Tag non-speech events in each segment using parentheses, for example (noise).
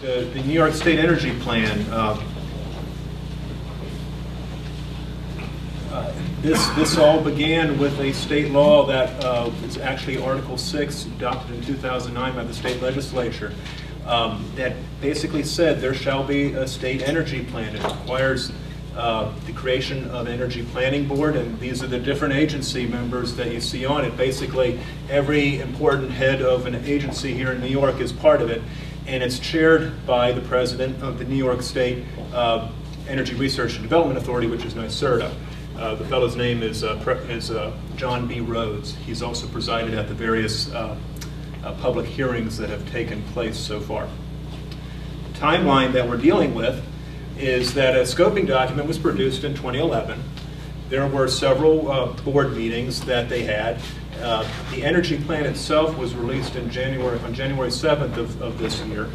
the, the New York State Energy Plan. Uh, uh, this, this all began with a state law that uh, is actually Article 6, adopted in 2009 by the state legislature, um, that basically said there shall be a state energy plan. It requires uh, the creation of Energy Planning Board, and these are the different agency members that you see on it. Basically, every important head of an agency here in New York is part of it, and it's chaired by the president of the New York State uh, Energy Research and Development Authority, which is NYSERDA. Uh, the fellow's name is, uh, is uh, John B. Rhodes. He's also presided at the various uh, public hearings that have taken place so far. The timeline that we're dealing with is that a scoping document was produced in 2011. There were several uh, board meetings that they had. Uh, the energy plan itself was released in January on January 7th of, of this year.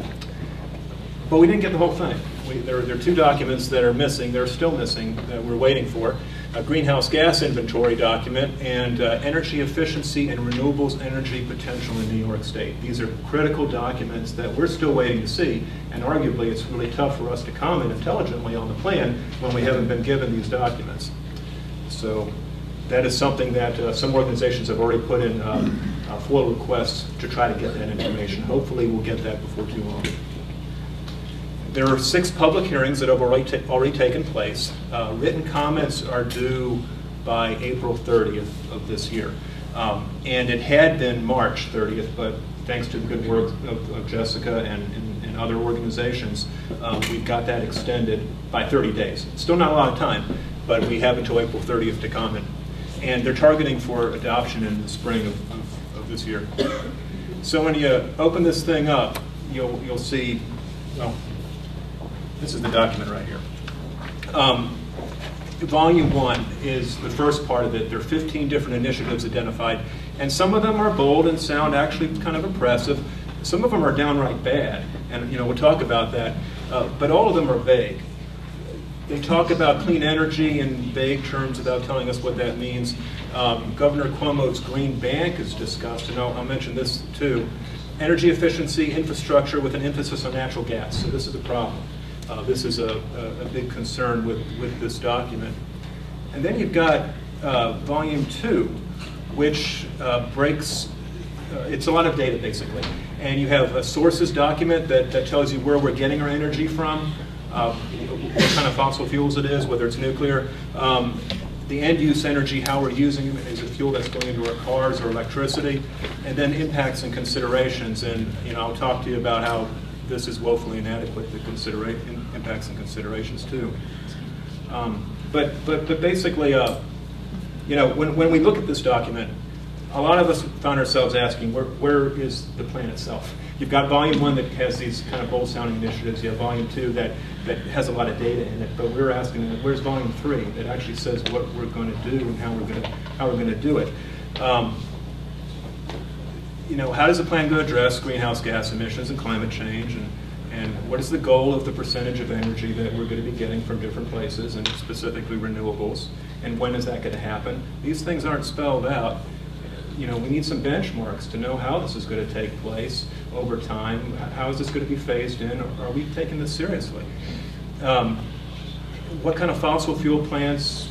But we didn't get the whole thing. We, there, there, are two documents that are missing, they're still missing, that we're waiting for. A greenhouse gas inventory document and uh, energy efficiency and renewables energy potential in New York State. These are critical documents that we're still waiting to see, and arguably it's really tough for us to comment intelligently on the plan when we haven't been given these documents. So that is something that uh, some organizations have already put in uh, uh, FOIL requests to try to get that information. Hopefully we'll get that before too long. There are six public hearings that have already, ta already taken place. Uh, written comments are due by April 30th of this year. Um, and it had been March 30th, but thanks to the good work of, of Jessica and, and, and, other organizations, um, we've got that extended by 30 days. Still not a lot of time, but we have until April 30th to comment. And they're targeting for adoption in the spring of, of, of this year. So when you open this thing up, you'll, you'll see, well, this is the document right here. Um, volume one is the first part of it. There are 15 different initiatives identified, and some of them are bold and sound actually kind of impressive. Some of them are downright bad, and you know we'll talk about that. Uh, but all of them are vague. They talk about clean energy in vague terms without telling us what that means. Um, Governor Cuomo's Green Bank is discussed, and I'll, I'll mention this too. Energy efficiency infrastructure with an emphasis on natural gas. So this is a problem. Uh, this is a, a, a, big concern with, with this document. And then you've got uh, volume two, which uh, breaks, uh, it's a lot of data basically. And you have a sources document that, that tells you where we're getting our energy from, uh, what kind of fossil fuels it is, whether it's nuclear. Um, the end use energy, how we're using it, is it fuel that's going into our cars or electricity, and then impacts and considerations. And you know, I'll talk to you about how this is woefully inadequate to consider impacts and considerations too. Um, but, but, but basically, uh, you know, when, when we look at this document, a lot of us found ourselves asking, where, where is the plan itself? You've got volume one that has these kind of bold sounding initiatives. You have volume two that, that has a lot of data in it. But we're asking, where's volume three that actually says what we're going to do and how we're going to, how we're going to do it? Um, you know, how does the plan go address greenhouse gas emissions and climate change? And, and what is the goal of the percentage of energy that we're going to be getting from different places, and specifically renewables? And when is that going to happen? These things aren't spelled out. You know, we need some benchmarks to know how this is going to take place over time. How is this going to be phased in? Are we taking this seriously? Um, what kind of fossil fuel plants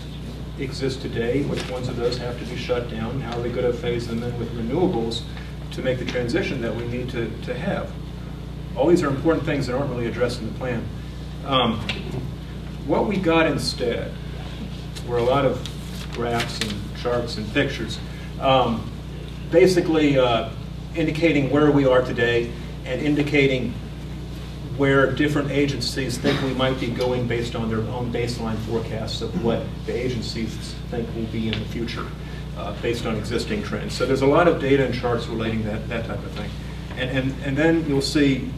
exist today? Which ones of those have to be shut down? How are we going to phase them in with renewables? to make the transition that we need to, to have. All these are important things that aren't really addressed in the plan. Um, what we got instead were a lot of graphs and charts and pictures, um, basically uh, indicating where we are today and indicating where different agencies think we might be going based on their own baseline forecasts of what the agencies think will be in the future uh, based on existing trends. So there's a lot of data and charts relating that, that type of thing. And, and, and then you'll see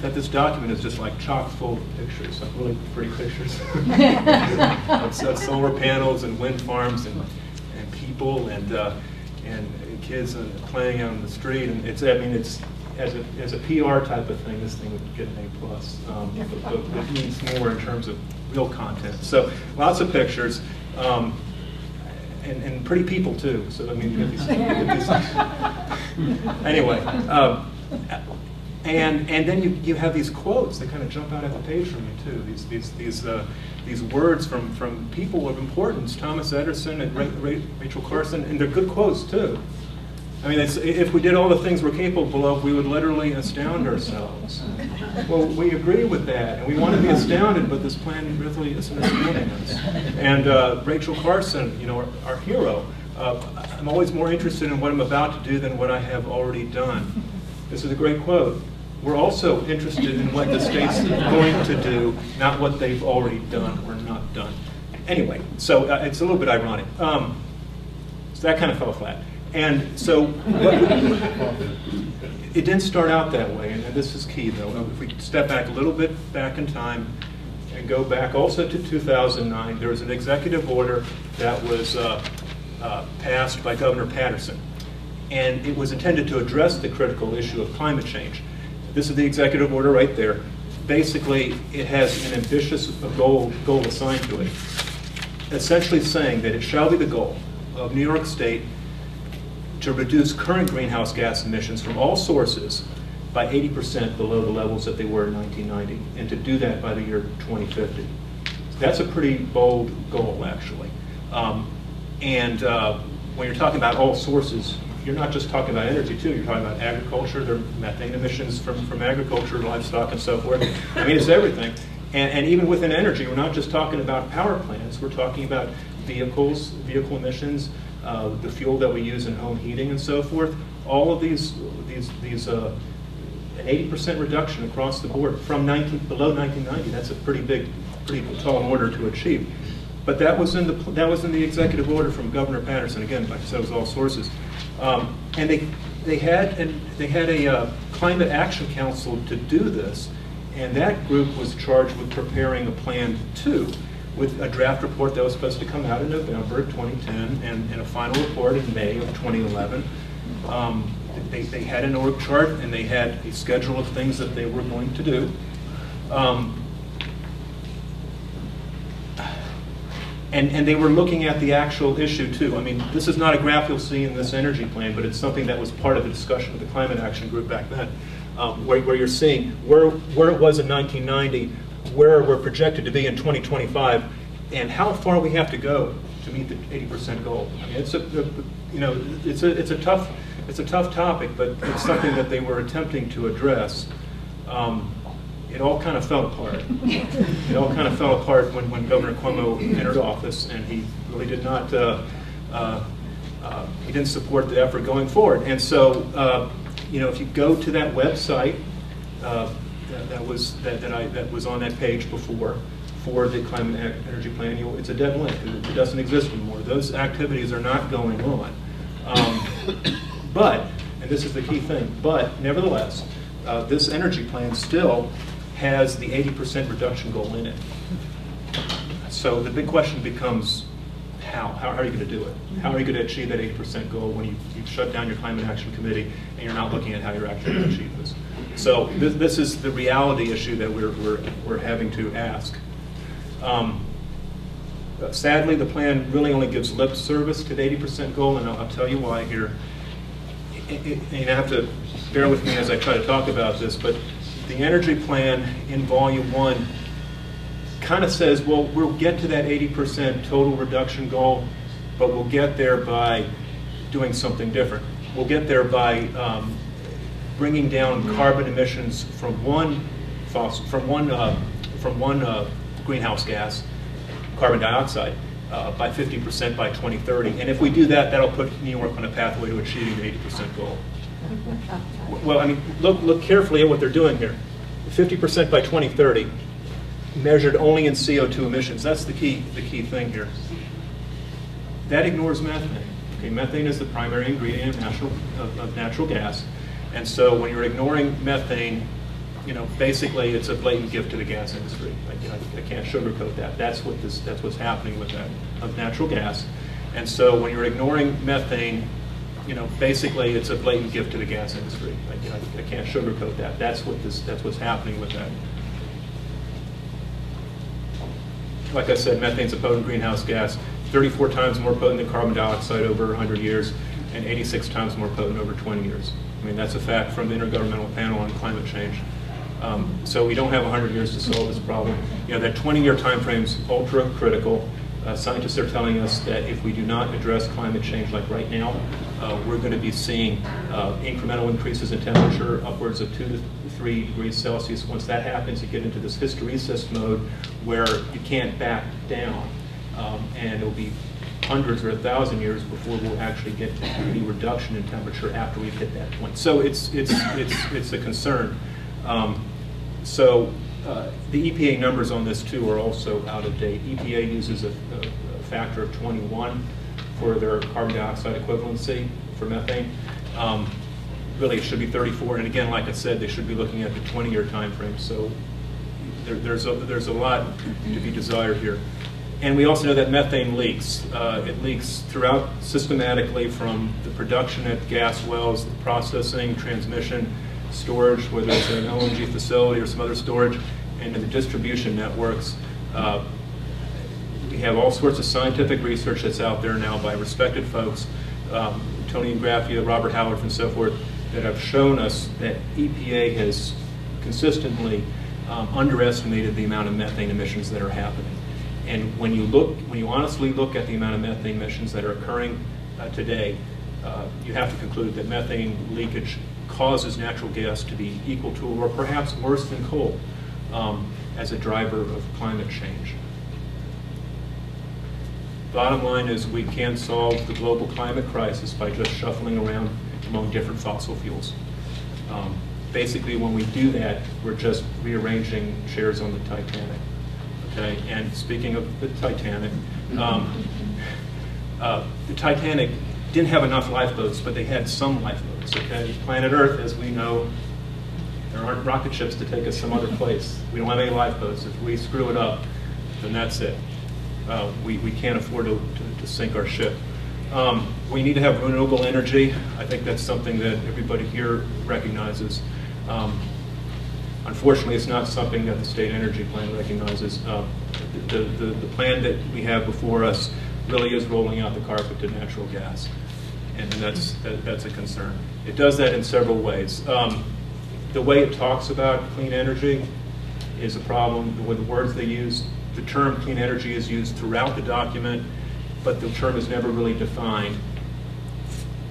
that this document is just like chock full of pictures, like really pretty pictures. (laughs) of, solar panels and wind farms and, and people and, uh, and kids uh, playing out on the street. And it's, I mean, it's, as a, as a PR type of thing, this thing would get an A plus. Um, but, but, it needs more in terms of real content. So lots of pictures. Um, and, and pretty people too. So I mean, these, (laughs) anyway, um, And, and then you, you have these quotes that kind of jump out at the page for me too. These, these, these, uh, these words from, from people of importance, Thomas Edison and Ra Ra Rachel Carson, and they're good quotes too. I mean, if we did all the things we're capable of, we would literally astound ourselves. Well, we agree with that, and we want to be astounded, but this plan really isn't astounding us. And uh, Rachel Carson, you know, our, our hero, uh, I'm always more interested in what I'm about to do than what I have already done. This is a great quote. We're also interested in what the state's going to do, not what they've already done or not done. Anyway, so uh, it's a little bit ironic. Um, so that kind of fell flat. And so it didn't start out that way, and this is key though. If we step back a little bit back in time and go back also to 2009, there was an executive order that was uh, uh, passed by Governor Paterson, And it was intended to address the critical issue of climate change. This is the executive order right there. Basically, it has an ambitious goal, goal assigned to it, essentially saying that it shall be the goal of New York State to reduce current greenhouse gas emissions from all sources by 80% below the levels that they were in 1990, and to do that by the year 2050. That's a pretty bold goal, actually. Um, and uh, when you're talking about all sources, you're not just talking about energy too, you're talking about agriculture, there are methane emissions from, from agriculture, livestock and so forth. I mean, it's everything. And, and even within energy, we're not just talking about power plants, we're talking about vehicles, vehicle emissions, uh, the fuel that we use in home heating and so forth. All of these, these, these uh, an 80% reduction across the board from 19, below 1990. That's a pretty big, pretty tall order to achieve. But that was in the that was in the executive order from Governor Paterson. Again, like I said, it was all sources. Um, and they they had and they had a uh, climate action council to do this, and that group was charged with preparing a plan too with a draft report that was supposed to come out in November 2010 and, and a final report in May of 2011. Um, they, they had an org chart and they had a schedule of things that they were going to do. Um, and, and they were looking at the actual issue too. I mean, this is not a graph you'll see in this energy plan, but it's something that was part of the discussion of the climate action group back then, um, where, where you're seeing where, where it was in 1990, where we're projected to be in 2025, and how far we have to go to meet the 80% goal. I mean, it's a, you know, it's a, it's a tough, it's a tough topic, but it's something that they were attempting to address. Um, it all kind of fell apart. it all kind of fell apart when, when Governor Cuomo entered office, and he really did not, uh, uh, uh, he didn't support the effort going forward. And so, uh, you know, if you go to that website, uh, that, that, was that, that I that was on that page before for the climate energy plan. It's a dead link. It doesn't exist anymore. Those activities are not going on. Um, but, and this is the key thing, but nevertheless, uh, this energy plan still has the 80% reduction goal in it. So the big question becomes how? How are you going to do it? How are you going to achieve that 80% goal when you, you shut down your climate action committee and you're not looking at how you're actually going to achieve this? So this, this is the reality issue that we're, we're, we're having to ask. Um, sadly, the plan really only gives lip service to the 80% goal, and I'll, I'll, tell you why here. It, it, and you have to bear with me as I try to talk about this, but the energy plan in volume one kind of says, well, we'll get to that 80% total reduction goal, but we'll get there by doing something different. We'll get there by um, bringing down carbon emissions from one fossil, from one uh, from one uh, greenhouse gas, carbon dioxide, uh, by 50% by 2030. And if we do that, that'll put New York on a pathway to achieving the 80% goal. (laughs) Well, I mean, look, look carefully at what they're doing here. 50% by 2030, measured only in CO2 emissions. That's the key, the key thing here. That ignores methane. Okay, methane is the primary ingredient of natural, of, of natural gas. And so when you're ignoring methane, you know, basically it's a blatant gift to the gas industry. I, I can't sugarcoat that. That's what this, that's what's happening with that, of natural gas. And so when you're ignoring methane, you know, basically it's a blatant gift to the gas industry. I, I can't sugarcoat that. That's what this, that's what's happening with that. Like I said, methane's a potent greenhouse gas, 34 times more potent than carbon dioxide over 100 years, and 86 times more potent over 20 years. I mean, that's a fact from the Intergovernmental Panel on Climate Change. Um, so we don't have 100 years to solve this problem. You know, that 20-year time frame is ultra critical. Uh, scientists are telling us that if we do not address climate change like right now, uh, we're going to be seeing uh, incremental increases in temperature upwards of 2 to 3 degrees Celsius. Once that happens, you get into this hysteresis mode where you can't back down. Um, and it'll be hundreds or a thousand years before we'll actually get any reduction in temperature after we've hit that point. So it's, it's, it's, it's a concern. Um, so uh, the EPA numbers on this too are also out of date. EPA uses a, a, factor of 21 for their carbon dioxide equivalency for methane. Um, really, it should be 34. And again, like I said, they should be looking at the 20-year time frame. So there, there's, a, there's a lot to be desired here. And we also know that methane leaks. Uh, it leaks throughout systematically from the production at gas wells, the processing, transmission, storage, whether it's an LNG facility or some other storage, and the distribution networks. Uh, we have all sorts of scientific research that's out there now by respected folks, um, Tony Ingraffea, Robert Howarth, and so forth, that have shown us that EPA has consistently um, underestimated the amount of methane emissions that are happening. And when you look, when you honestly look at the amount of methane emissions that are occurring uh, today, uh, you have to conclude that methane leakage causes natural gas to be equal to or perhaps worse than coal um, as a driver of climate change. Bottom line is we can't solve the global climate crisis by just shuffling around among different fossil fuels. Um, basically, when we do that, we're just rearranging chairs on the Titanic. Okay, and speaking of the Titanic, um, (laughs) uh, the Titanic didn't have enough lifeboats, but they had some lifeboats. Okay, planet Earth, as we know, there aren't rocket ships to take us some other place. We don't have any lifeboats. If we screw it up, then that's it. Uh, we, we can't afford to, to, to sink our ship. Um, we need to have renewable energy. I think that's something that everybody here recognizes. Um, unfortunately, it's not something that the state energy plan recognizes. Uh, the, the, the plan that we have before us really is rolling out the carpet to natural gas. And that's, that, that's a concern. It does that in several ways. Um, the way it talks about clean energy is a problem with the words they use. The term clean energy is used throughout the document, but the term is never really defined.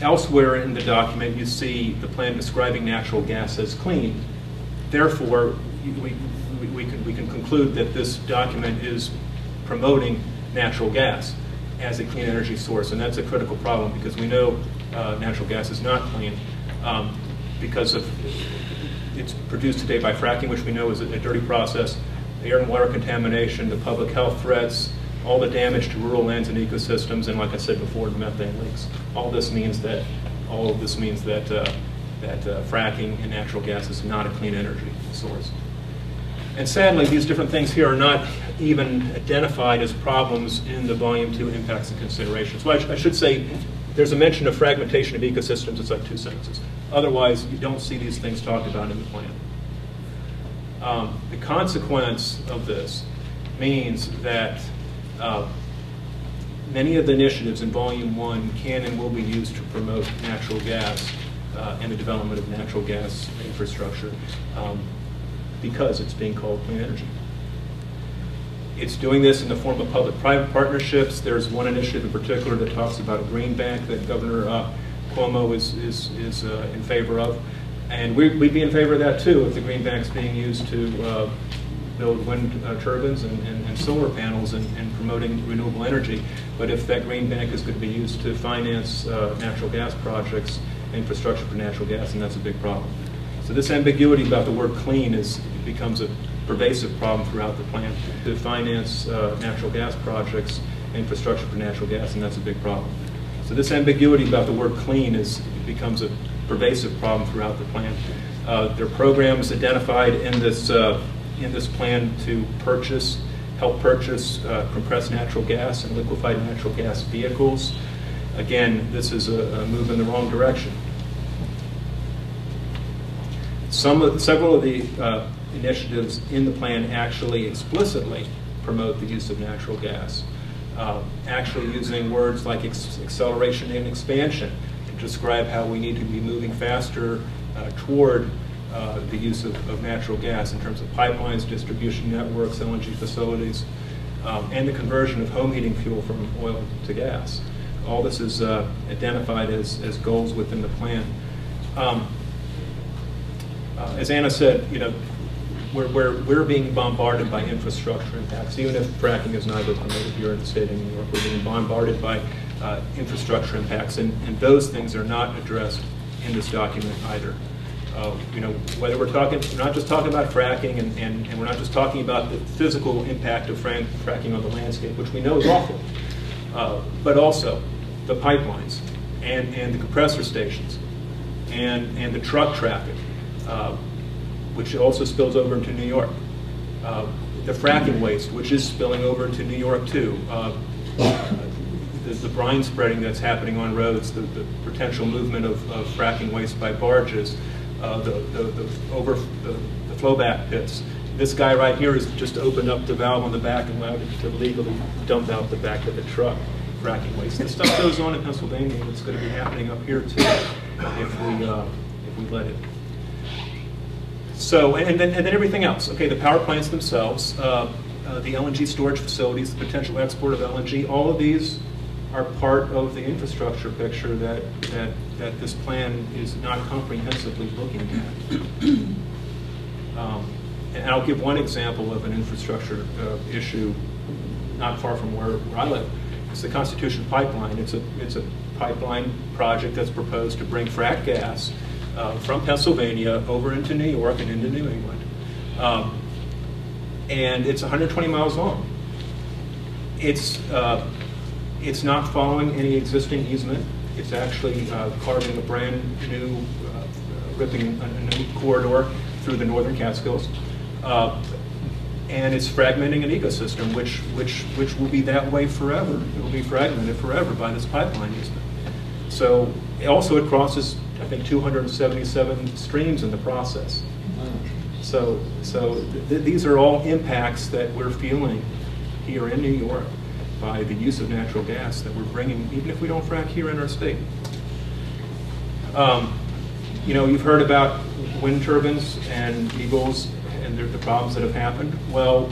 Elsewhere in the document, you see the plan describing natural gas as clean. Therefore, we, we, we, can, we can conclude that this document is promoting natural gas as a clean energy source, and that's a critical problem because we know uh, natural gas is not clean um, because of it's produced today by fracking, which we know is a, a dirty process, air and water contamination, the public health threats, all the damage to rural lands and ecosystems, and like I said before, the methane leaks. All this means that all of this means that uh, that uh, fracking and natural gas is not a clean energy source. And sadly, these different things here are not even identified as problems in the Volume 2 impacts and considerations. Well, I, sh I should say there's a mention of fragmentation of ecosystems. It's like two sentences. Otherwise, you don't see these things talked about in the plan. Um, the consequence of this means that uh, many of the initiatives in Volume 1 can and will be used to promote natural gas uh, and the development of natural gas infrastructure. Um, because it's being called clean energy. It's doing this in the form of public-private partnerships. There's one initiative in particular that talks about a green bank that Governor uh, Cuomo is, is, is uh, in favor of. And we, would be in favor of that too if the green bank's being used to uh, build wind uh, turbines and, and, and, solar panels and, and, promoting renewable energy. But if that green bank is going to be used to finance uh, natural gas projects, infrastructure for natural gas, and that's a big problem. So this ambiguity about the word clean is becomes a pervasive problem throughout the plan. To finance uh, natural gas projects, infrastructure for natural gas, and that's a big problem. So this ambiguity about the word clean is becomes a pervasive problem throughout the plan. Uh, there are programs identified in this uh, in this plan to purchase, help purchase uh, compressed natural gas and liquefied natural gas vehicles. Again, this is a, a move in the wrong direction. Some of, several of the uh, initiatives in the plan actually explicitly promote the use of natural gas. Uh, actually using words like acceleration and expansion describe how we need to be moving faster uh, toward uh, the use of, of natural gas in terms of pipelines, distribution networks, LNG facilities, um, and the conversion of home heating fuel from oil to gas. All this is uh, identified as, as goals within the plan. Um, uh, as Anna said, you know, we're, being bombarded by infrastructure impacts. Even if fracking is neither permitted here in the state of New York, we're being bombarded by uh, infrastructure impacts, and, and those things are not addressed in this document either. Uh, you know, whether we're talking, we're not just talking about fracking, and, and, and we're not just talking about the physical impact of fracking on the landscape, which we know is awful, uh, but also the pipelines and, and the compressor stations and, and the truck traffic, uh, which also spills over into New York. Uh, the fracking waste, which is spilling over into New York too. Uh, the, the, brine spreading that's happening on roads, the, the potential movement of, of, fracking waste by barges, uh, the, the, the, over the, the flowback pits. This guy right here has just opened up the valve on the back and allowed it to legally dump out the back of the truck fracking waste. This stuff goes on in Pennsylvania, and it's going to be happening up here too if we uh, if we let it. So, and then, and then everything else. Okay, the power plants themselves, uh, uh, the LNG storage facilities, the potential export of LNG, all of these are part of the infrastructure picture that, that, that this plan is not comprehensively looking at. Um, and I'll give one example of an infrastructure uh, issue not far from where, where I live. It's the Constitution Pipeline. It's a, it's a pipeline project that's proposed to bring frack gas uh, from Pennsylvania over into New York and into New England. Um, and it's 120 miles long. It's, uh, it's not following any existing easement. It's actually uh, carving a brand new, uh, ripping a, new corridor through the northern Catskills. Uh, and it's fragmenting an ecosystem which, which, which will be that way forever. It will be fragmented forever by this pipeline easement. So also it crosses I think 277 streams in the process. So, so th these are all impacts that we're feeling here in New York by the use of natural gas that we're bringing, even if we don't frack here in our state. Um, you know, you've heard about wind turbines and eagles and the problems that have happened. Well,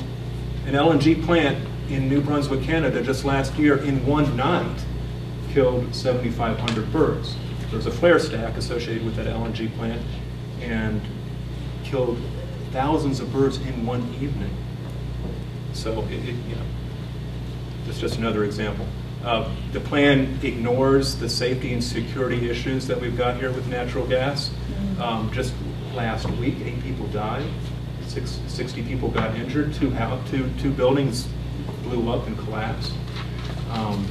an LNG plant in New Brunswick, Canada, just last year in one night killed 7,500 birds. There was a flare stack associated with that LNG plant and killed thousands of birds in one evening. So it, it you know, that's just another example. Uh, the plan ignores the safety and security issues that we've got here with natural gas. Um, just last week, eight people died, Six, 60 people got injured, two, two, two buildings blew up and collapsed. Um,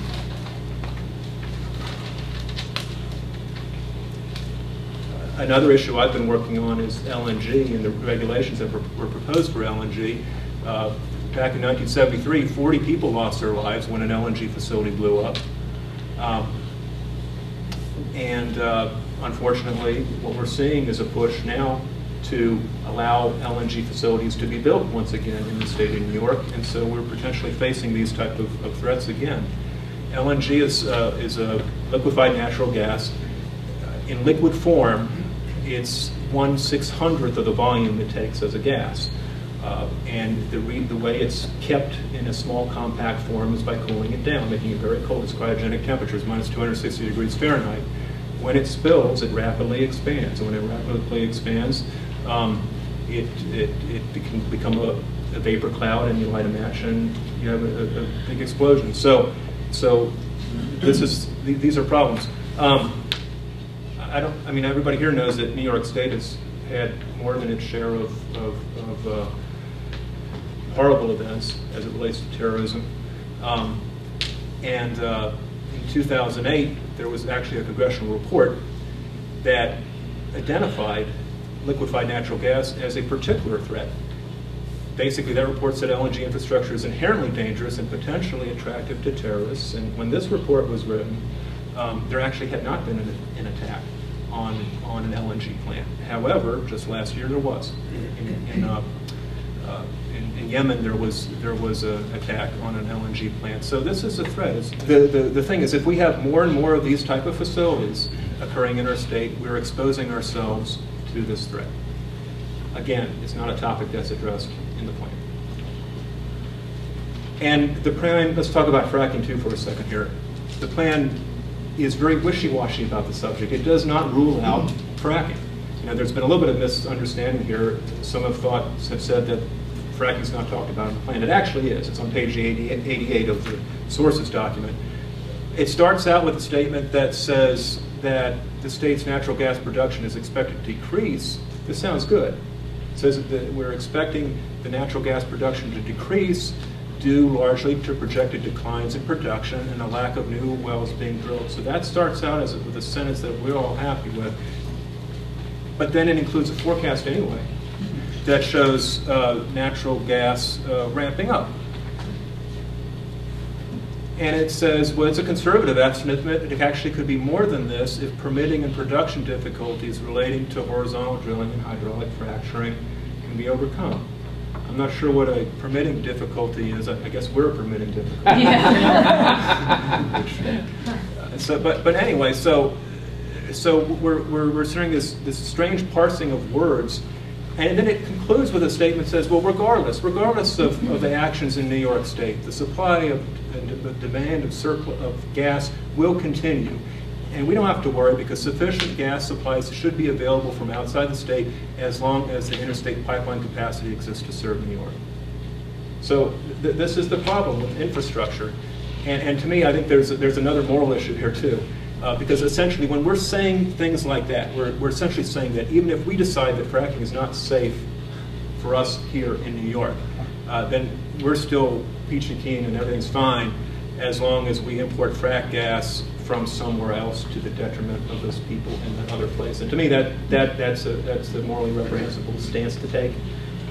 another issue I've been working on is LNG and the regulations that were, proposed for LNG. Uh, back in 1973, 40 people lost their lives when an LNG facility blew up. Um, and uh, unfortunately, what we're seeing is a push now to allow LNG facilities to be built once again in the state of New York, and so we're potentially facing these type of, of threats again. LNG is, uh, is a liquefied natural gas. In liquid form, it's one six hundredth of the volume it takes as a gas. Uh, and the, the way it's kept in a small compact form is by cooling it down, making it very cold. It's cryogenic temperatures, minus 260 degrees Fahrenheit. When it spills, it rapidly expands. And when it rapidly expands, um, it, it, it can become a, a, vapor cloud and you light a match and you have a, a big explosion. So, so this is, these are problems. Um, I don't, I mean, everybody here knows that New York State has had more than its share of, of, of uh, horrible events as it relates to terrorism. Um, and uh, in 2008, there was actually a congressional report that identified liquefied natural gas as a particular threat. Basically, that report said LNG infrastructure is inherently dangerous and potentially attractive to terrorists. And when this report was written, um, there actually had not been an, an attack on, on an LNG plant. However, just last year there was. In, in, uh, uh, in, in, Yemen, there was there was an attack on an LNG plant. So this is a threat. the, the, the thing is, if we have more and more of these type of facilities, occurring in our state, we're exposing ourselves to this threat. Again, it's not a topic that's addressed in the plan. And the plan, let's talk about fracking too for a second here. The plan is very wishy-washy about the subject. It does not rule out fracking. You know, there's been a little bit of misunderstanding here. Some have thought, have said that fracking is not talked about in the plan. It actually is. It's on page 88 of the sources document. It starts out with a statement that says that the state's natural gas production is expected to decrease. This sounds good. It says that we're expecting the natural gas production to decrease due largely to projected declines in production and a lack of new wells being drilled. So that starts out as a, with a sentence that we're all happy with. But then it includes a forecast anyway that shows uh, natural gas uh, ramping up. And it says, well, it's a conservative estimate. It actually could be more than this if permitting and production difficulties relating to horizontal drilling and hydraulic fracturing can be overcome. I'm not sure what a permitting difficulty is. I, guess we're a permitting difficulty. Yeah. (laughs) Which, uh, so, but, but anyway, so, so we're, we're, we're seeing this, this strange parsing of words. And then it concludes with a statement that says, well, regardless, regardless of, of the actions in New York State, the supply of and the demand of, of gas will continue. And we don't have to worry because sufficient gas supplies should be available from outside the state as long as the interstate pipeline capacity exists to serve New York. So th this is the problem with infrastructure. And, and to me, I think there's, there's another moral issue here too. Uh, because essentially, when we're saying things like that, we're, we're essentially saying that even if we decide that fracking is not safe for us here in New York, uh, then we're still peachy keen and everything's fine as long as we import frack gas from somewhere else to the detriment of those people in that other place. And to me, that, that, that's, a, that's a morally reprehensible stance to take.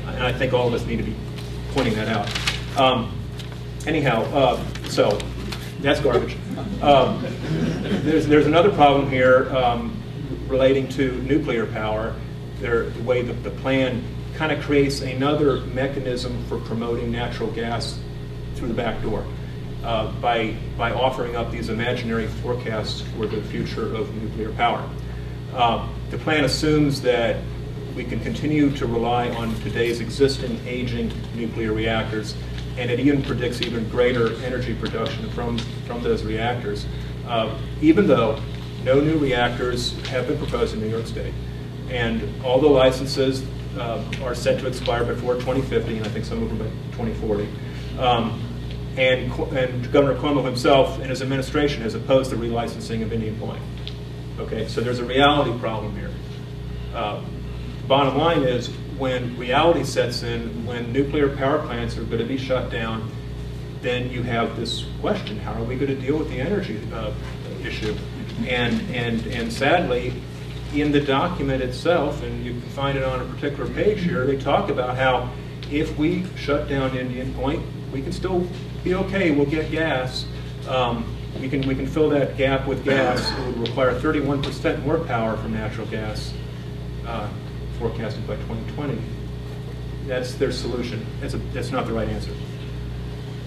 And I think all of us need to be pointing that out. Um, anyhow, uh, so that's garbage. Um, there's, there's another problem here um, relating to nuclear power. There, the way the, the plan kind of creates another mechanism for promoting natural gas through the back door uh, by, by offering up these imaginary forecasts for the future of nuclear power. Uh, the plan assumes that we can continue to rely on today's existing aging nuclear reactors, and it even predicts even greater energy production from, from those reactors, uh, even though no new reactors have been proposed in New York State. And all the licenses uh, are set to expire before 2050, and I think some of them by 2040. Um, and, and Governor Cuomo himself and his administration has opposed the relicensing of Indian Point. Okay, so there's a reality problem here. Uh, bottom line is, when reality sets in, when nuclear power plants are going to be shut down, then you have this question, how are we going to deal with the energy uh, issue? And, and, and sadly, in the document itself, and you can find it on a particular page here, they talk about how if we shut down Indian Point, we can still be okay, we'll get gas. Um, we can we can fill that gap with gas. It would require 31% more power from natural gas, uh, forecasted by 2020. That's their solution. That's a, that's not the right answer.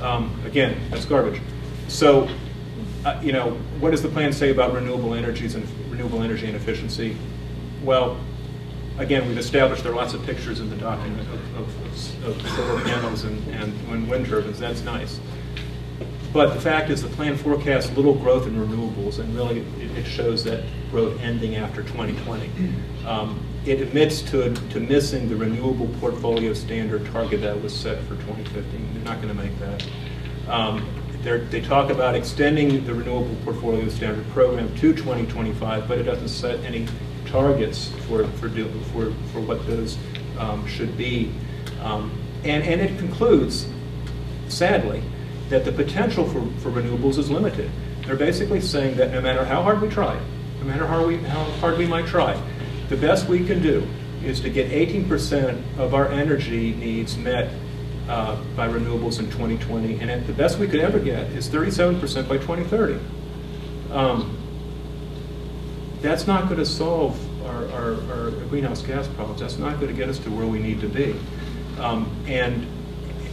Um, again, that's garbage. So, uh, you know, what does the plan say about renewable energies and renewable energy and efficiency? Well, again, we've established there are lots of pictures in the document of, of, of solar panels and, and wind turbines. That's nice. But the fact is the plan forecasts little growth in renewables, and really it, it shows that growth ending after 2020. Um, it admits to, to missing the renewable portfolio standard target that was set for 2015. They're not going to make that. Um, they talk about extending the renewable portfolio standard program to 2025, but it doesn't set any targets for, for, do, for, for what those um, should be. Um, and, and it concludes, sadly, that the potential for, for renewables is limited. They're basically saying that no matter how hard we try, no matter how, we, how hard we might try, the best we can do is to get 18% of our energy needs met uh, by renewables in 2020, and the best we could ever get is 37% by 2030. Um, that's not going to solve our, our, our, greenhouse gas problems. That's not going to get us to where we need to be. Um, and,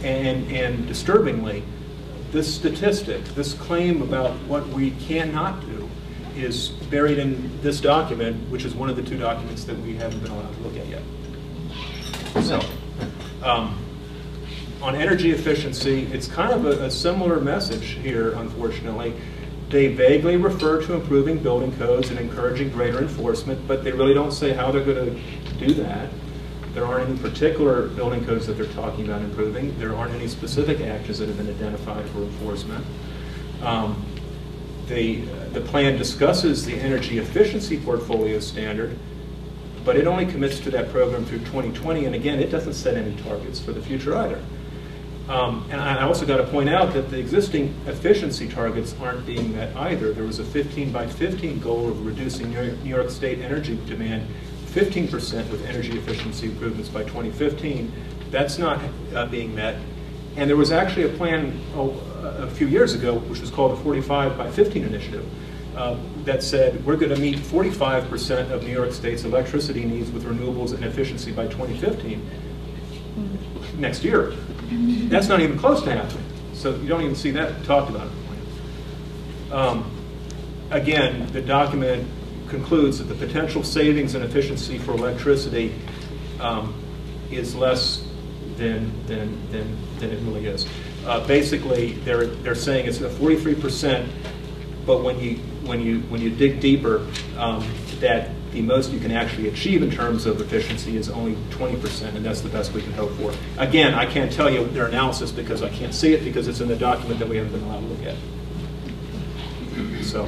and, and disturbingly, this statistic, this claim about what we cannot do, is buried in this document, which is one of the two documents that we haven't been allowed to look at yet. So, um, on energy efficiency, it's kind of a, a similar message here, unfortunately. They vaguely refer to improving building codes and encouraging greater enforcement, but they really don't say how they're going to do that. There aren't any particular building codes that they're talking about improving. There aren't any specific actions that have been identified for enforcement. Um, the, the plan discusses the energy efficiency portfolio standard, but it only commits to that program through 2020, and again, it doesn't set any targets for the future either. Um, and I also got to point out that the existing efficiency targets aren't being met either. There was a 15 by 15 goal of reducing New York, New York State energy demand 15% with energy efficiency improvements by 2015. That's not uh, being met. And there was actually a plan oh, a few years ago, which was called the 45 by 15 initiative, uh, that said we're going to meet 45% of New York State's electricity needs with renewables and efficiency by 2015 next year. That's not even close to happening. So you don't even see that talked about in the plan. Um, again, the document concludes that the potential savings and efficiency for electricity um, is less than, than, than, than it really is. Uh, basically, they're, they're saying it's a 43%, but when you, when you, when you dig deeper, um, that the most you can actually achieve in terms of efficiency is only 20%, and that's the best we can hope for. Again, I can't tell you their analysis because I can't see it because it's in the document that we haven't been allowed to look at. So,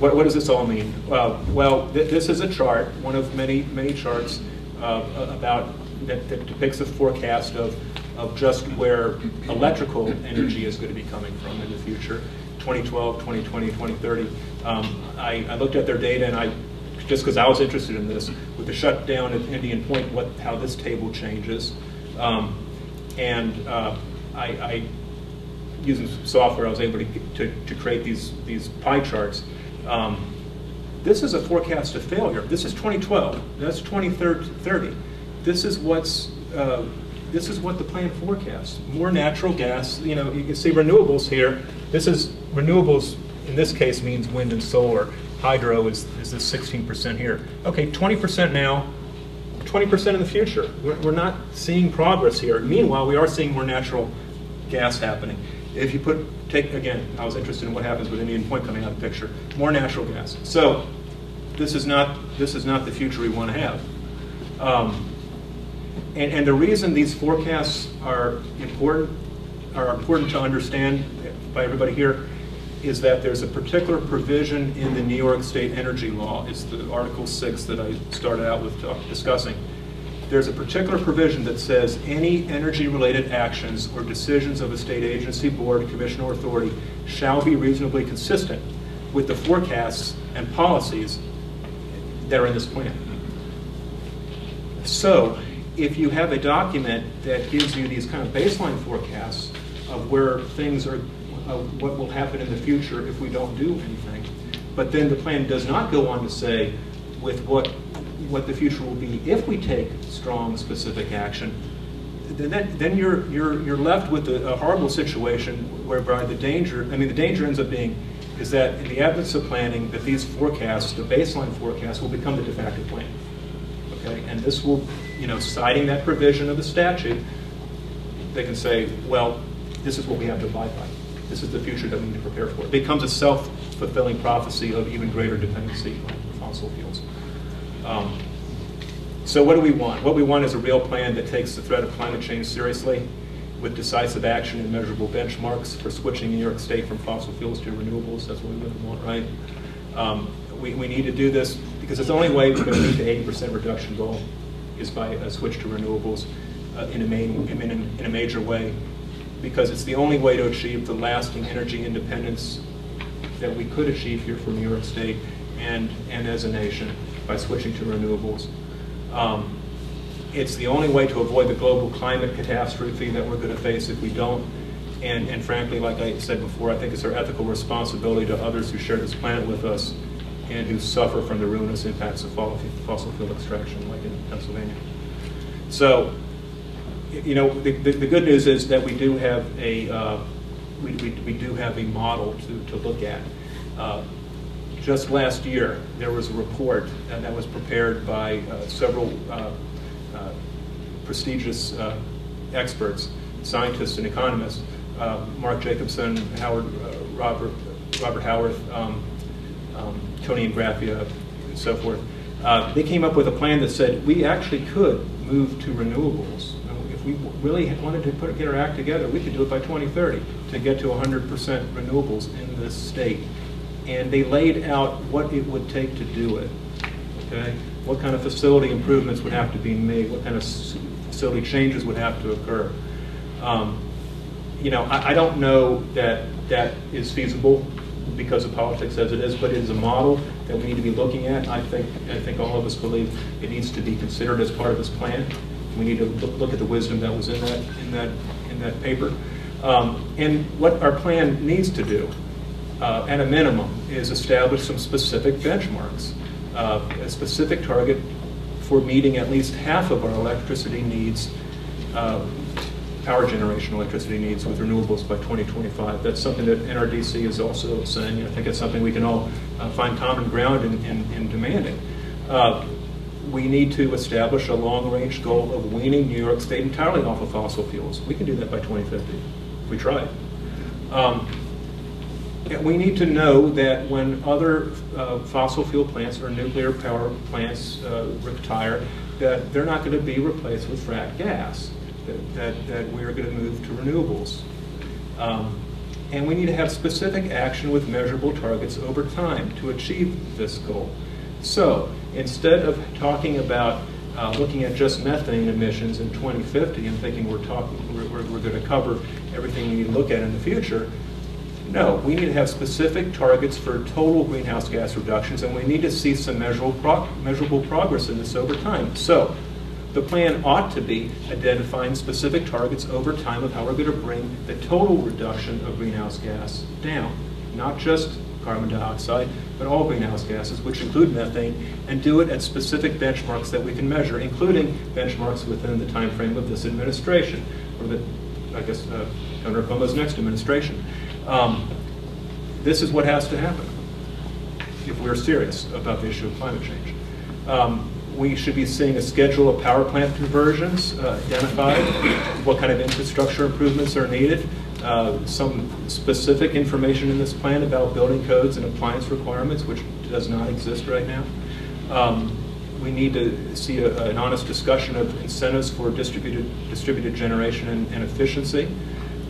what, what does this all mean? Uh, well, th this is a chart, one of many, many charts uh, about that, that depicts a forecast of, of just where electrical energy is going to be coming from in the future. 2012, 2020, 2030. Um, I, I, looked at their data and I, just because I was interested in this, with the shutdown at Indian Point, what, how this table changes. Um, and uh, I, I, using software, I was able to, to, to create these, these pie charts. Um, this is a forecast of failure. This is 2012. That's 2030. This is what's uh, this is what the plan forecasts. More natural gas. You know, you can see renewables here. This is renewables. In this case, means wind and solar. Hydro is is this 16% here. Okay, 20% now. 20% in the future. We're, we're not seeing progress here. Meanwhile, we are seeing more natural gas happening. If you put take again, I was interested in what happens with Indian Point coming out of the picture. More natural gas. So this is not this is not the future we want to have. Um, and, and the reason these forecasts are important, are important to understand by everybody here, is that there's a particular provision in the New York State Energy Law. It's the Article 6 that I started out with uh, discussing. There's a particular provision that says any energy-related actions or decisions of a state agency, board, commission, or authority shall be reasonably consistent with the forecasts and policies that are in this plan. So if you have a document that gives you these kind of baseline forecasts of where things are, of what will happen in the future if we don't do anything, but then the plan does not go on to say with what what the future will be if we take strong, specific action, then, then you're, you're, you're left with a, a horrible situation whereby the danger, I mean, the danger ends up being is that in the absence of planning, that these forecasts, the baseline forecasts, will become the de facto plan. Okay, and this will you know, citing that provision of the statute, they can say, well, this is what we have to abide by. This is the future that we need to prepare for. It becomes a self-fulfilling prophecy of even greater dependency on fossil fuels. Um, so what do we want? What we want is a real plan that takes the threat of climate change seriously with decisive action and measurable benchmarks for switching New York State from fossil fuels to renewables. That's what we want, right? Um, we, we need to do this because it's the only way we're going to meet the 80% reduction goal is by a switch to renewables uh, in, a main, in, in a major way because it's the only way to achieve the lasting energy independence that we could achieve here for New York State and, and as a nation by switching to renewables. Um, it's the only way to avoid the global climate catastrophe that we're going to face if we don't. And, and frankly, like I said before, I think it's our ethical responsibility to others who share this planet with us and who suffer from the ruinous impacts of fossil fuel extraction, like in Pennsylvania. So, you know, the, the, the good news is that we do have a uh, we, we, we, do have a model to, to look at. Uh, just last year, there was a report and that was prepared by uh, several uh, uh, prestigious uh, experts, scientists and economists, Mark Jacobson, Howard, Robert, Robert Howarth, um, um, Tony Ingraffea, and so forth. They came up with a plan that said we actually could move to renewables. We really wanted to put, get our act together, we could do it by 2030 to get to 100% renewables in this state. And they laid out what it would take to do it. Okay, what kind of facility improvements would have to be made? What kind of facility changes would have to occur? Um, you know, I, I don't know that that is feasible because of politics as it is, but it is a model that we need to be looking at. I think I think all of us believe it needs to be considered as part of this plan. We need to look at the wisdom that was in that in that in that paper, um, and what our plan needs to do, uh, at a minimum, is establish some specific benchmarks, uh, a specific target for meeting at least half of our electricity needs. Uh, power generation electricity needs with renewables by 2025. That's something that NRDC is also saying. I think it's something we can all uh, find common ground in, in, in demanding. Uh, we need to establish a long-range goal of weaning New York State entirely off of fossil fuels. We can do that by 2050 if we try. Um, we need to know that when other uh, fossil fuel plants or nuclear power plants uh, retire, that they're not going to be replaced with frac gas that, that, that we are going to move to renewables. Um, and we need to have specific action with measurable targets over time to achieve this goal. So instead of talking about uh, looking at just methane emissions in 2050 and thinking we're talking we're, we're, going to cover everything we need to look at in the future, no, we need to have specific targets for total greenhouse gas reductions, and we need to see some measurable, measurable progress in this over time. So the plan ought to be identifying specific targets over time of how we're going to bring the total reduction of greenhouse gas down. Not just carbon dioxide, but all greenhouse gases, which include methane, and do it at specific benchmarks that we can measure, including benchmarks within the time frame of this administration, or the, I guess, uh, Governor Cuomo's next administration. Um, this is what has to happen if we're serious about the issue of climate change. Um, we should be seeing a schedule of power plant conversions uh, identified, what kind of infrastructure improvements are needed, uh, some specific information in this plan about building codes and appliance requirements, which does not exist right now. Um, we need to see a, an honest discussion of incentives for distributed, distributed generation and, and efficiency.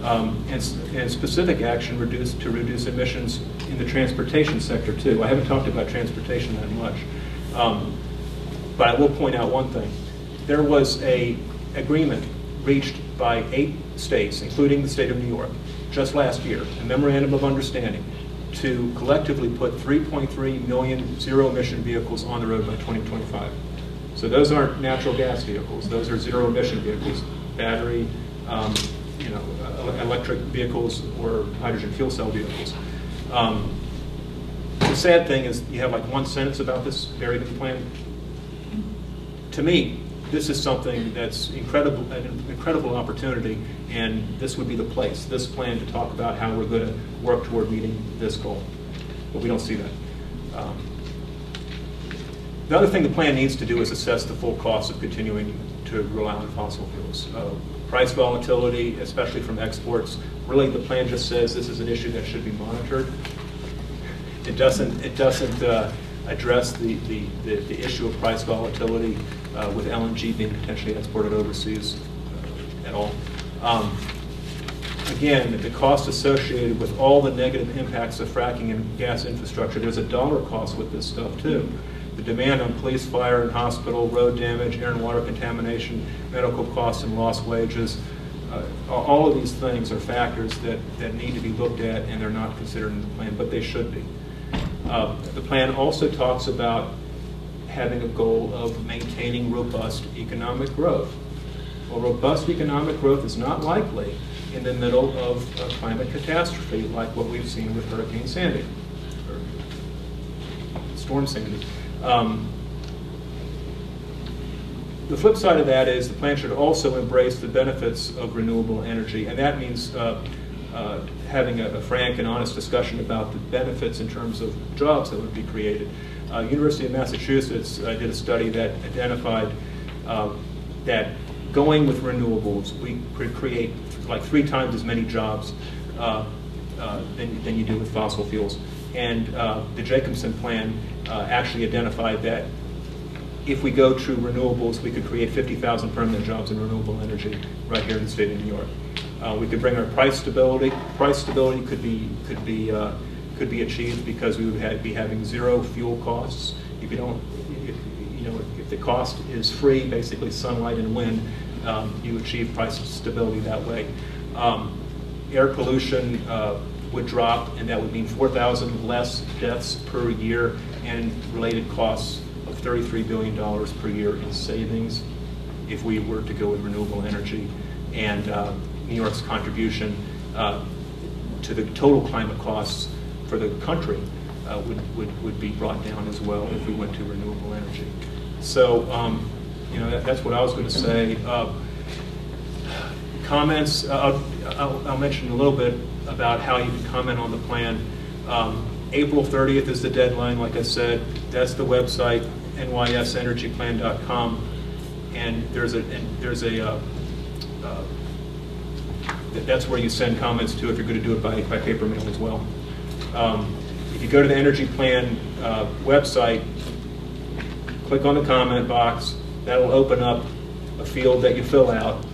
Um, and, and, specific action reduce, to reduce emissions in the transportation sector too. I haven't talked about transportation that much. Um, but I will point out one thing. There was a agreement reached by eight states, including the state of New York, just last year, a memorandum of understanding to collectively put 3.3 million zero-emission vehicles on the road by 2025. So those aren't natural gas vehicles; those are zero-emission vehicles, battery, um, you know, uh, electric vehicles or hydrogen fuel cell vehicles. Um, the sad thing is you have like one sentence about this very big plan to me, this is something that's incredible, an incredible opportunity, and this would be the place, this plan to talk about how we're going to work toward meeting this goal. But we don't see that. Um, the other thing the plan needs to do is assess the full cost of continuing to rely on fossil fuels. Uh, price volatility, especially from exports, really the plan just says this is an issue that should be monitored. It doesn't, it doesn't uh, address the, the, the, the, issue of price volatility uh, with LNG being potentially exported overseas uh, at all. Um, again, the cost associated with all the negative impacts of fracking and gas infrastructure, there's a dollar cost with this stuff too. The demand on police, fire, and hospital, road damage, air and water contamination, medical costs and lost wages, uh, all of these things are factors that, that need to be looked at and they're not considered in the plan, but they should be. Uh, the plan also talks about having a goal of maintaining robust economic growth. Well, robust economic growth is not likely in the middle of a climate catastrophe like what we've seen with Hurricane Sandy, or Storm Sandy. Um, the flip side of that is the plan should also embrace the benefits of renewable energy, and that means uh, uh, having a a frank and honest discussion about the benefits in terms of jobs that would be created. Uh, University of Massachusetts uh, did a study that identified uh, that going with renewables, we could create like three times as many jobs uh, uh, than, than you do with fossil fuels. And uh, the Jacobson plan actually identified that if we go to renewables, we could create 50,000 permanent jobs in renewable energy right here in the state of New York. We could bring our price stability. Price stability could be could be could be achieved because we would have, be having zero fuel costs. If you don't, if, you know, if the cost is free, basically sunlight and wind, um, you achieve price stability that way. Um, air pollution uh, would drop, and that would mean 4,000 less deaths per year and related costs of $33 billion per year in savings if we were to go with renewable energy. And uh, New York's contribution uh, to the total climate costs for the country uh, would, would, would be brought down as well if we went to renewable energy. So, um, you know, that, that's what I was going to say. Uh, comments, uh, I'll, I'll, mention a little bit about how you can comment on the plan. Um, April 30th is the deadline, like I said. That's the website, nysenergyplan.com. And there's a, and there's a, uh, uh, that's where you send comments to if you're going to do it by, by paper mail as well. Um, if you go to the energy plan uh, website, click on the comment box, that'll open up a field that you fill out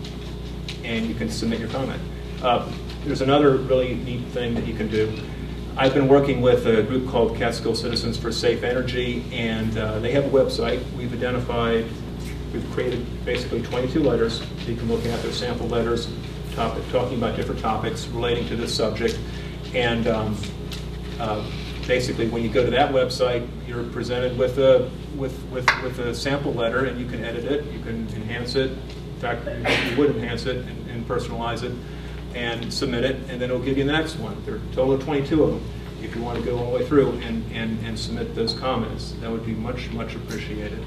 and you can submit your comment. Uh, there's another really neat thing that you can do. I've been working with a group called Catskill Citizens for Safe Energy, and uh, they have a website. We've identified, we've created basically 22 letters. You can look at their sample letters topic, talking about different topics relating to this subject. And um, uh, basically, when you go to that website, you're presented with a, with, with, with a sample letter, and you can edit it, you can enhance it, In fact, you would enhance it and, and personalize it and submit it, and then it'll give you the next one. There are a total of 22 of them. If you want to go all the way through and, and, and submit those comments, that would be much, much appreciated.